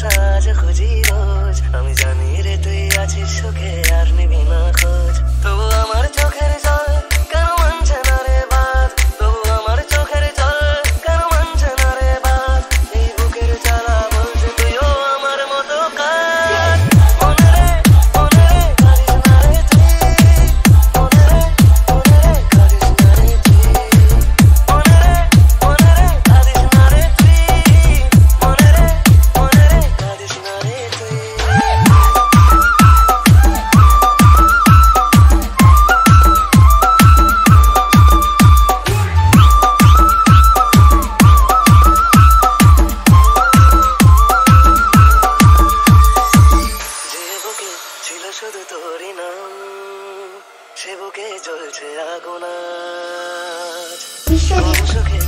সাজ খুঁজি রোজ আমি জানি রে তুই আছিস সুখে। গোলাপ বিশ্বজিৎ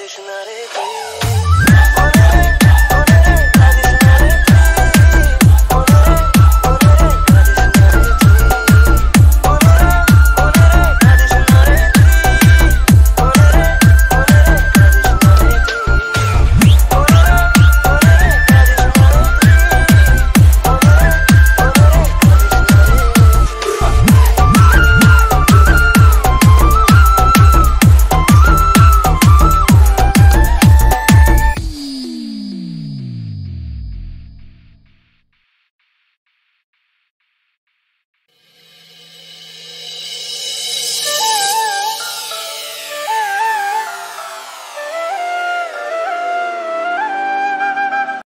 traditionality.